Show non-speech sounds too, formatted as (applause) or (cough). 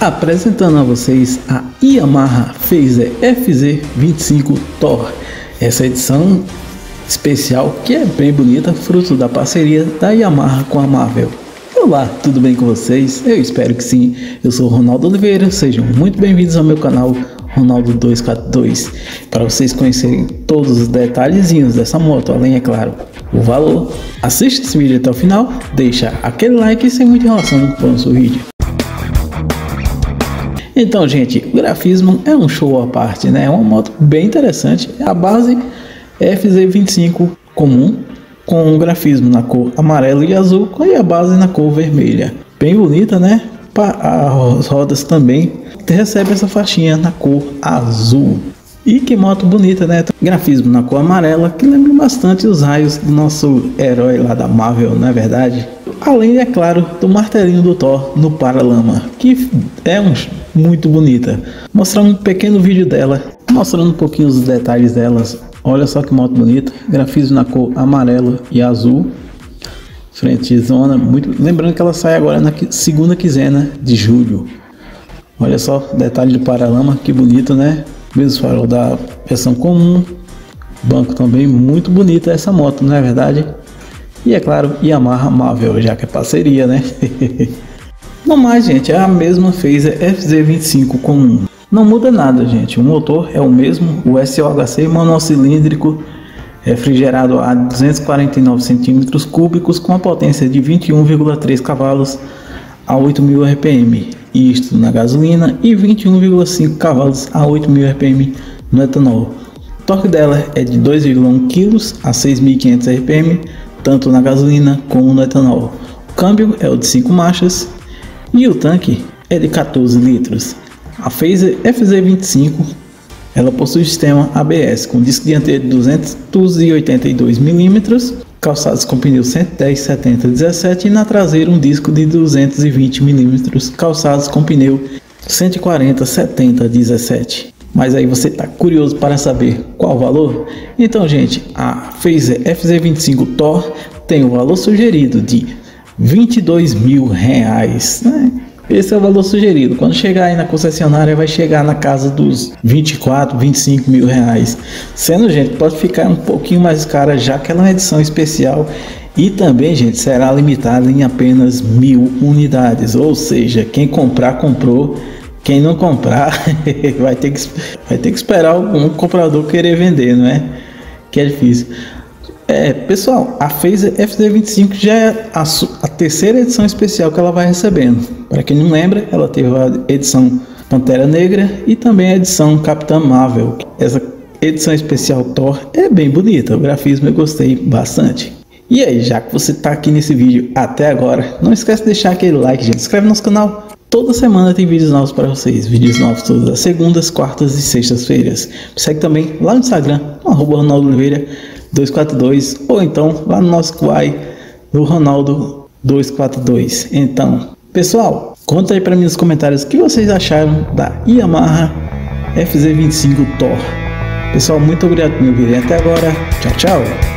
Apresentando a vocês a Yamaha Phaser FZ25 Thor. Essa edição especial que é bem bonita, fruto da parceria da Yamaha com a Marvel. Olá, tudo bem com vocês? Eu espero que sim. Eu sou Ronaldo Oliveira, sejam muito bem-vindos ao meu canal Ronaldo 242 para vocês conhecerem todos os detalhezinhos dessa moto, além é claro o valor. Assista esse vídeo até o final, deixa aquele like e sem muita enrolação no nosso vídeo. Então, gente, o grafismo é um show à parte, né? É uma moto bem interessante. A base é FZ25 comum, com um grafismo na cor amarelo e azul, e a base na cor vermelha. Bem bonita, né? As rodas também recebe essa faixinha na cor azul. E que moto bonita, né? Grafismo na cor amarela, que lembra bastante os raios do nosso herói lá da Marvel, não é verdade? Além, é claro, do martelinho do Thor no Paralama, que é um muito bonita. Mostrar um pequeno vídeo dela, mostrando um pouquinho os detalhes delas. Olha só que moto bonita, grafismo na cor amarelo e azul. Frente zona, muito. Lembrando que ela sai agora na segunda quinzena de julho. Olha só, detalhe do paralama, que bonito, né? Mesmo farol da versão comum. Banco também muito bonita essa moto, não é verdade? E é claro, Yamaha Marvel, já que é parceria, né? (laughs) Não mais, gente, é a mesma Phaser FZ25 comum. Não muda nada, gente. O motor é o mesmo, o SOHC monocilíndrico refrigerado a 249 centímetros cúbicos com a potência de 21,3 cavalos a 8.000 RPM, isto na gasolina, e 21,5 cavalos a 8.000 RPM no etanol. O torque dela é de 2,1 kg a 6.500 RPM, tanto na gasolina como no etanol. O câmbio é o de 5 marchas e o tanque é de 14 litros. A Phaser FZ25 ela possui sistema ABS com disco dianteiro de 282 mm, calçados com pneu 110 70 17 e na traseira um disco de 220 mm, calçados com pneu 140 70 17. Mas aí você está curioso para saber qual o valor? Então, gente, a Phaser FZ25 Thor tem o valor sugerido de 22 mil reais. Né? Esse é o valor sugerido. Quando chegar aí na concessionária, vai chegar na casa dos 24, 25 mil reais. Sendo, gente, pode ficar um pouquinho mais cara, já que ela é uma edição especial. E também, gente, será limitada em apenas mil unidades. Ou seja, quem comprar, comprou. Quem não comprar, (laughs) vai ter que, vai ter que esperar algum comprador querer vender, não é? Que é difícil. É, pessoal, a Phaser FZ25 já é a, a, terceira edição especial que ela vai recebendo. Para quem não lembra, ela teve a edição Pantera Negra e também a edição Capitã Marvel. Essa edição especial Thor é bem bonita, o grafismo eu gostei bastante. E aí, já que você está aqui nesse vídeo até agora, não esquece de deixar aquele like, gente. Se inscreve no nosso canal. Toda semana tem vídeos novos para vocês. Vídeos novos todas as segundas, quartas e sextas-feiras. Segue também lá no Instagram, arroba Ronaldo Oliveira 242 ou então lá no nosso Quai do Ronaldo 242. Então, pessoal, conta aí para mim nos comentários o que vocês acharam da Yamaha FZ25 Thor. Pessoal, muito obrigado por me ouvirem até agora. Tchau, tchau.